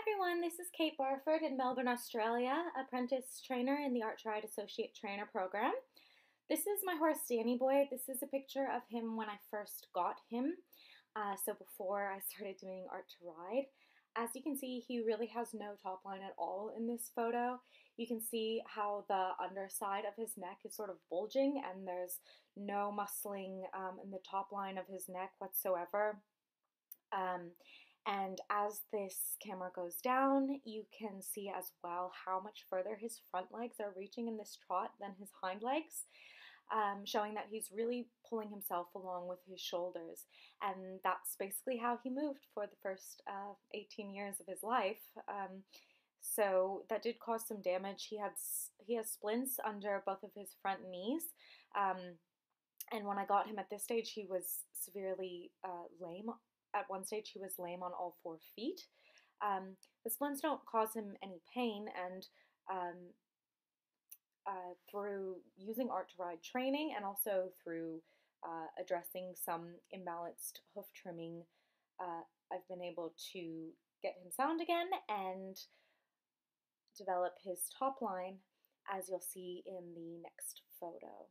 everyone, this is Kate Barford in Melbourne, Australia, apprentice trainer in the Art to Ride Associate Trainer Program. This is my horse Danny Boy. This is a picture of him when I first got him, uh, so before I started doing Art to Ride. As you can see, he really has no top line at all in this photo. You can see how the underside of his neck is sort of bulging and there's no muscling um, in the top line of his neck whatsoever. Um, and as this camera goes down, you can see as well how much further his front legs are reaching in this trot than his hind legs, um, showing that he's really pulling himself along with his shoulders. And that's basically how he moved for the first uh, 18 years of his life. Um, so that did cause some damage. He had he has splints under both of his front knees. Um, and when I got him at this stage, he was severely uh, lame at one stage he was lame on all four feet. Um, the splints don't cause him any pain, and um, uh, through using art to ride training and also through uh, addressing some imbalanced hoof trimming, uh, I've been able to get him sound again and develop his top line, as you'll see in the next photo.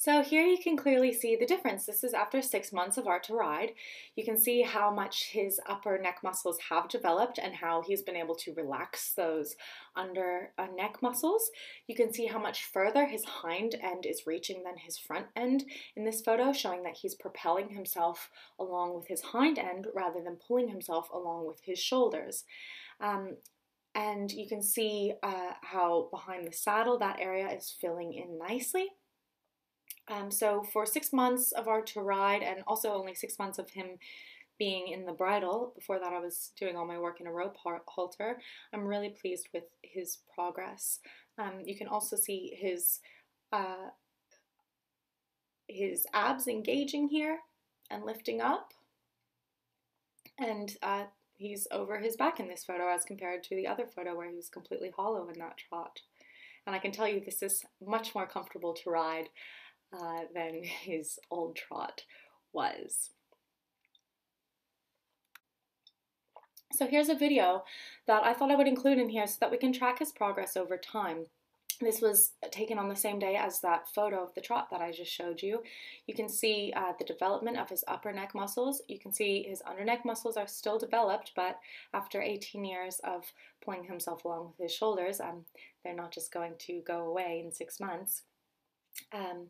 So here you can clearly see the difference. This is after six months of Art to Ride. You can see how much his upper neck muscles have developed and how he's been able to relax those under uh, neck muscles. You can see how much further his hind end is reaching than his front end in this photo, showing that he's propelling himself along with his hind end rather than pulling himself along with his shoulders. Um, and you can see uh, how behind the saddle that area is filling in nicely. Um, so for six months of Art to Ride, and also only six months of him being in the bridle, before that I was doing all my work in a rope halter, I'm really pleased with his progress. Um, you can also see his uh, his abs engaging here and lifting up, and uh, he's over his back in this photo as compared to the other photo where he was completely hollow in that trot. And I can tell you this is much more comfortable to ride uh, than his old trot was. So here's a video that I thought I would include in here so that we can track his progress over time. This was taken on the same day as that photo of the trot that I just showed you. You can see uh, the development of his upper neck muscles. You can see his under neck muscles are still developed, but after 18 years of pulling himself along with his shoulders, um, they're not just going to go away in six months. Um,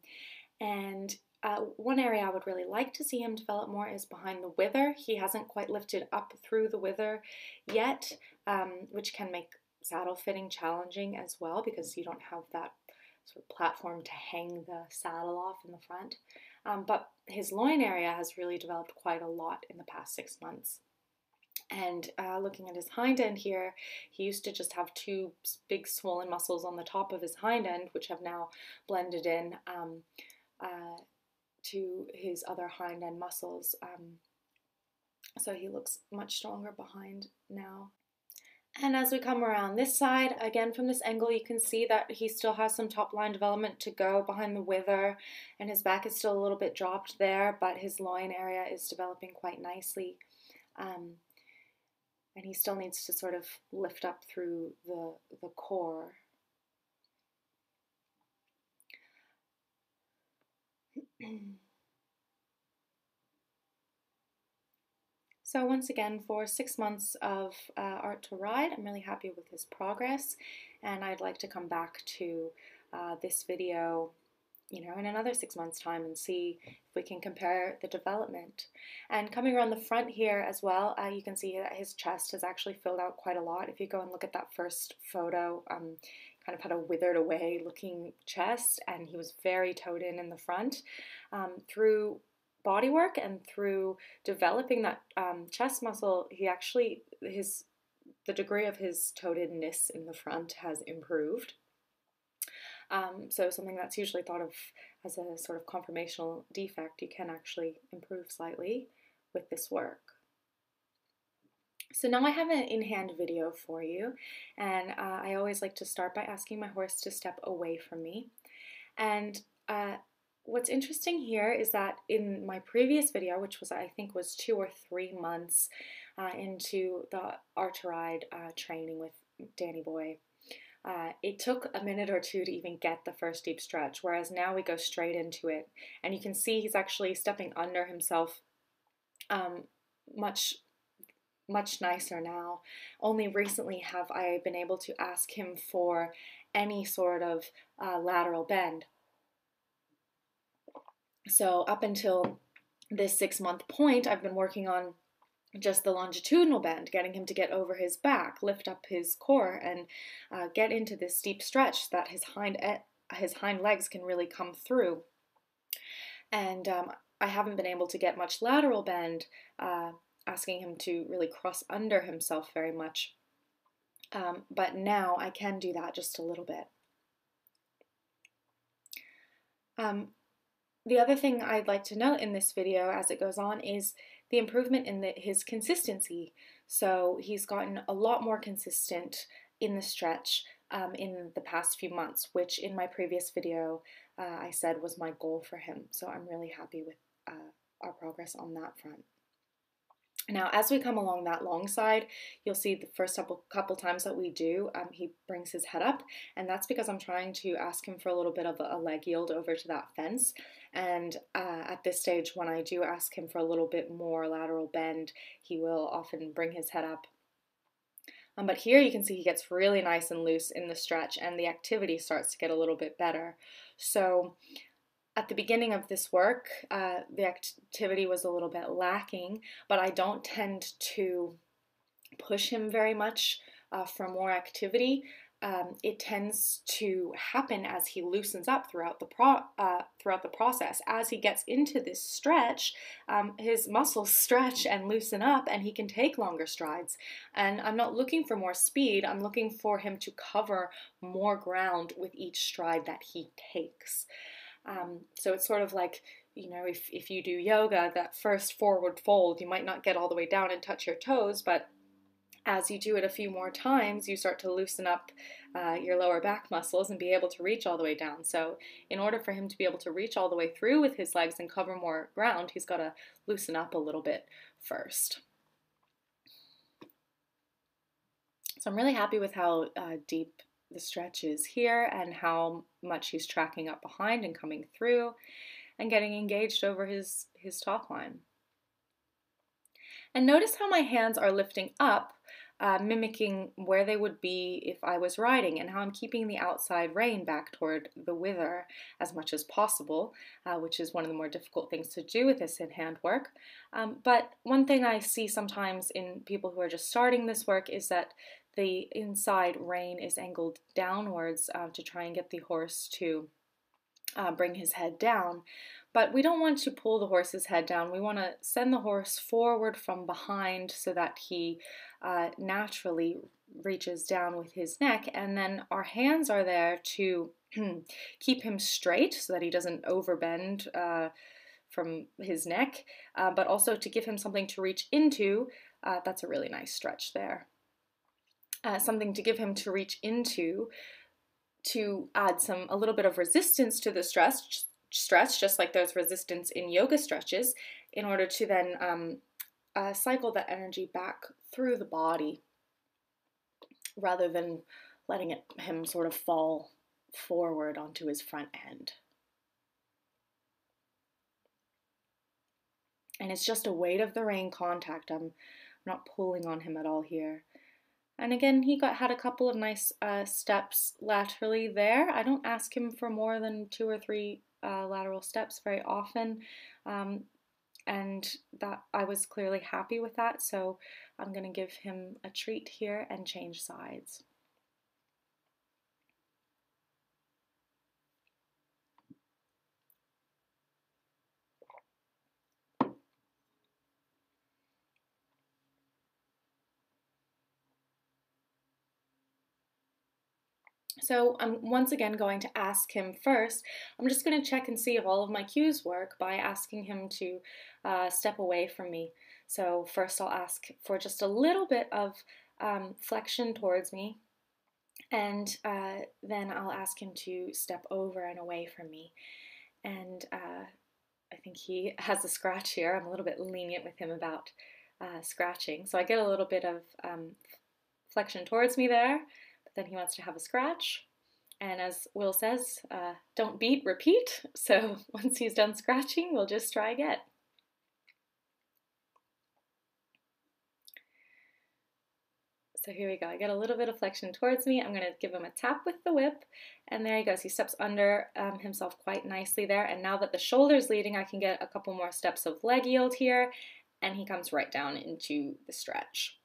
and uh, one area I would really like to see him develop more is behind the wither. He hasn't quite lifted up through the wither yet, um, which can make saddle fitting challenging as well because you don't have that sort of platform to hang the saddle off in the front. Um, but his loin area has really developed quite a lot in the past six months. And uh, looking at his hind end here, he used to just have two big swollen muscles on the top of his hind end, which have now blended in um, uh, to his other hind end muscles. Um, so he looks much stronger behind now. And as we come around this side, again from this angle, you can see that he still has some top line development to go behind the wither, and his back is still a little bit dropped there, but his loin area is developing quite nicely. Um, and he still needs to sort of lift up through the, the core. so once again, for six months of uh, Art to Ride, I'm really happy with his progress, and I'd like to come back to uh, this video you know, in another six months' time and see if we can compare the development. And coming around the front here as well, uh, you can see that his chest has actually filled out quite a lot. If you go and look at that first photo, um, kind of had a withered away looking chest, and he was very toed in in the front. Um, through body work and through developing that um, chest muscle, he actually his the degree of his toededness in the front has improved. Um, so something that's usually thought of as a sort of conformational defect, you can actually improve slightly with this work. So now I have an in-hand video for you, and uh, I always like to start by asking my horse to step away from me. And uh, what's interesting here is that in my previous video, which was I think was two or three months uh, into the Art to Ride uh, training with Danny Boy, uh, it took a minute or two to even get the first deep stretch, whereas now we go straight into it. And you can see he's actually stepping under himself um, much much nicer now. Only recently have I been able to ask him for any sort of uh, lateral bend. So, up until this six month point, I've been working on just the longitudinal bend, getting him to get over his back, lift up his core, and uh, get into this steep stretch that his hind his hind legs can really come through. And um, I haven't been able to get much lateral bend, uh, asking him to really cross under himself very much. Um, but now I can do that just a little bit. Um, the other thing I'd like to note in this video as it goes on is the improvement in the, his consistency. So he's gotten a lot more consistent in the stretch um, in the past few months, which in my previous video uh, I said was my goal for him. So I'm really happy with uh, our progress on that front. Now, as we come along that long side, you'll see the first couple, couple times that we do, um, he brings his head up, and that's because I'm trying to ask him for a little bit of a, a leg yield over to that fence. And uh, at this stage, when I do ask him for a little bit more lateral bend, he will often bring his head up. Um, but here you can see he gets really nice and loose in the stretch, and the activity starts to get a little bit better. So at the beginning of this work, uh, the activity was a little bit lacking, but I don't tend to push him very much uh, for more activity. Um, it tends to happen as he loosens up throughout the pro- uh, throughout the process. As he gets into this stretch, um, his muscles stretch and loosen up, and he can take longer strides. And I'm not looking for more speed. I'm looking for him to cover more ground with each stride that he takes. Um, so it's sort of like, you know, if, if you do yoga, that first forward fold, you might not get all the way down and touch your toes, but as you do it a few more times, you start to loosen up uh, your lower back muscles and be able to reach all the way down. So, in order for him to be able to reach all the way through with his legs and cover more ground, he's got to loosen up a little bit first. So, I'm really happy with how uh, deep the stretch is here and how much he's tracking up behind and coming through and getting engaged over his, his top line. And notice how my hands are lifting up, uh, mimicking where they would be if I was riding, and how I'm keeping the outside rein back toward the wither as much as possible, uh, which is one of the more difficult things to do with this in hand work. Um, but one thing I see sometimes in people who are just starting this work is that the inside rein is angled downwards uh, to try and get the horse to uh, bring his head down. But we don't want to pull the horse's head down. We want to send the horse forward from behind so that he uh, naturally reaches down with his neck. And then our hands are there to keep him straight so that he doesn't overbend uh, from his neck, uh, but also to give him something to reach into. Uh, that's a really nice stretch there uh, something to give him to reach into to add some a little bit of resistance to the stress stretch just like there's resistance in yoga stretches in order to then um, uh, cycle that energy back through the body rather than letting it, him sort of fall forward onto his front end. And it's just a weight of the rein contact. I'm not pulling on him at all here. And again, he got had a couple of nice uh, steps laterally there. I don't ask him for more than two or three uh, lateral steps very often. Um, and that I was clearly happy with that, so I'm going to give him a treat here and change sides. So I'm once again going to ask him first. I'm just going to check and see if all of my cues work by asking him to uh, step away from me. So first I'll ask for just a little bit of um, flexion towards me, and uh, then I'll ask him to step over and away from me. and uh, I think he has a scratch here. I'm a little bit lenient with him about uh, scratching. So I get a little bit of um, flexion towards me there, then he wants to have a scratch. And as Will says, uh, don't beat, repeat. So once he's done scratching, we'll just try again. So here we go. I get a little bit of flexion towards me. I'm going to give him a tap with the whip. And there he goes. He steps under um, himself quite nicely there. And now that the shoulder's leading, I can get a couple more steps of leg yield here. And he comes right down into the stretch.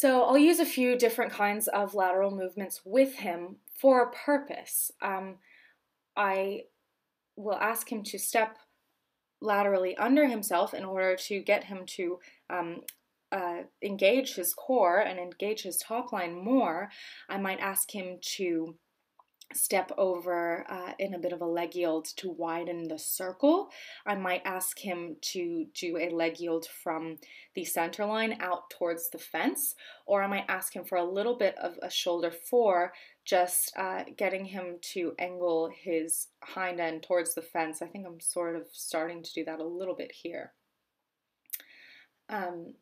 So I'll use a few different kinds of lateral movements with him for a purpose. Um, I will ask him to step laterally under himself in order to get him to um, uh, engage his core and engage his top line more, I might ask him to step over uh, in a bit of a leg yield to widen the circle. I might ask him to do a leg yield from the center line out towards the fence, or I might ask him for a little bit of a shoulder fore, just uh, getting him to angle his hind end towards the fence. I think I'm sort of starting to do that a little bit here. Um,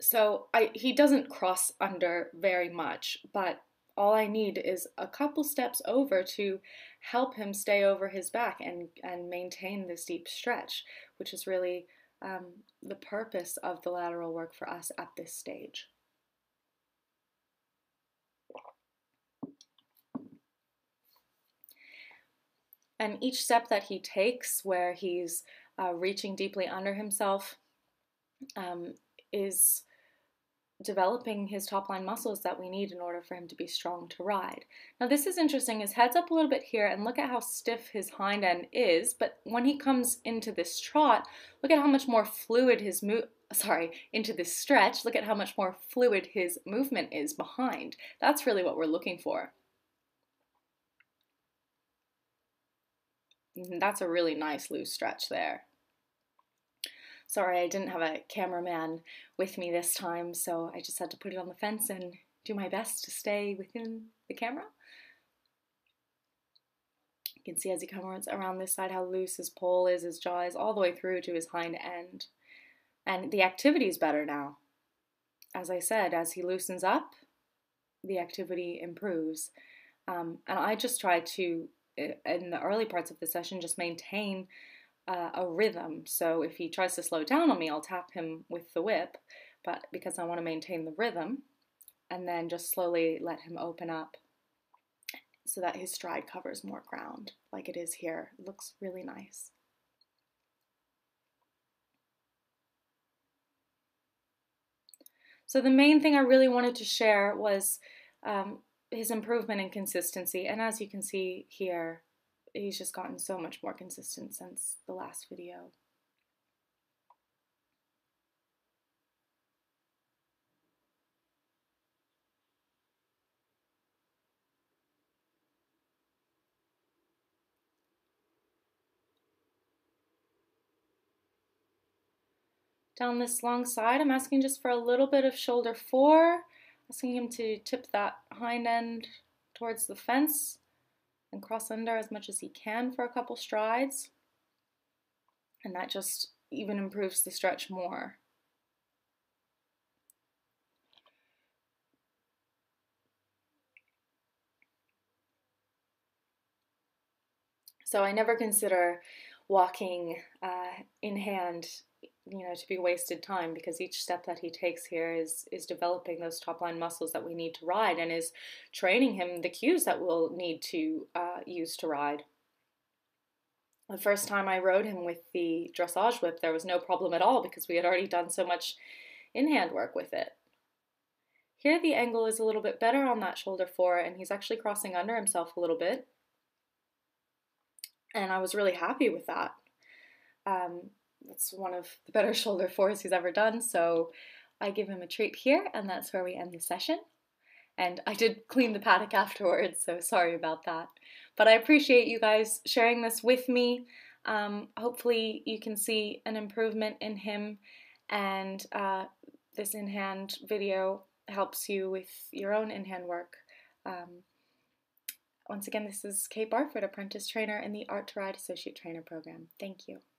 so I, he doesn't cross under very much, but all I need is a couple steps over to help him stay over his back and, and maintain this deep stretch, which is really um, the purpose of the lateral work for us at this stage. And each step that he takes, where he's uh, reaching deeply under himself, um, is developing his top line muscles that we need in order for him to be strong to ride. Now this is interesting, his head's up a little bit here and look at how stiff his hind end is, but when he comes into this trot, look at how much more fluid his move sorry, into this stretch, look at how much more fluid his movement is behind. That's really what we're looking for. And that's a really nice loose stretch there. Sorry, I didn't have a cameraman with me this time, so I just had to put it on the fence and do my best to stay within the camera. You can see as he comes around this side how loose his pole is, his jaw is, all the way through to his hind end. And the activity is better now. As I said, as he loosens up, the activity improves. Um, and I just try to, in the early parts of the session, just maintain uh, a rhythm. So if he tries to slow down on me, I'll tap him with the whip, but because I want to maintain the rhythm, and then just slowly let him open up so that his stride covers more ground, like it is here. It looks really nice. So the main thing I really wanted to share was um, his improvement in consistency. And as you can see here, he's just gotten so much more consistent since the last video. Down this long side, I'm asking just for a little bit of shoulder fore, asking him to tip that hind end towards the fence and cross under as much as he can for a couple strides. And that just even improves the stretch more. So I never consider walking uh, in hand you know to be wasted time because each step that he takes here is is developing those top line muscles that we need to ride and is training him the cues that we'll need to uh, use to ride. The first time I rode him with the dressage whip there was no problem at all because we had already done so much in hand work with it. Here the angle is a little bit better on that shoulder fore and he's actually crossing under himself a little bit. And I was really happy with that. Um, that's one of the better shoulder fores he's ever done. So I give him a treat here, and that's where we end the session. And I did clean the paddock afterwards, so sorry about that. But I appreciate you guys sharing this with me. Um, hopefully, you can see an improvement in him, and uh, this in hand video helps you with your own in hand work. Um, Once again, this is Kate Barford, apprentice trainer in the Art to Ride Associate Trainer program. Thank you.